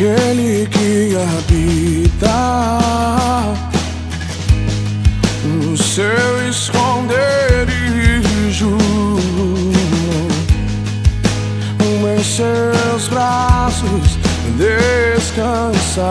aquele que habita no seu esconderijo, em seus braços descansará.